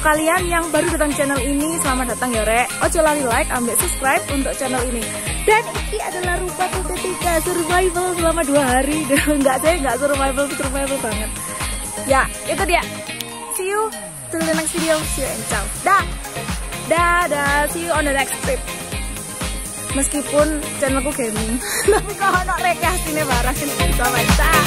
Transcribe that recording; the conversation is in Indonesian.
Untuk kalian yang baru datang channel ini, selamat datang ya Rek. Ojo lali like, ambil subscribe untuk channel ini. Dan ini adalah rupa ketika survival selama dua hari. Enggak saya enggak survival, survival banget. Ya, itu dia. See you till the next video. See you and ciao. Dah. dah, dah, see you on the next trip. Meskipun channelku gaming, tapi kalau ada ini barang, selamat ciao.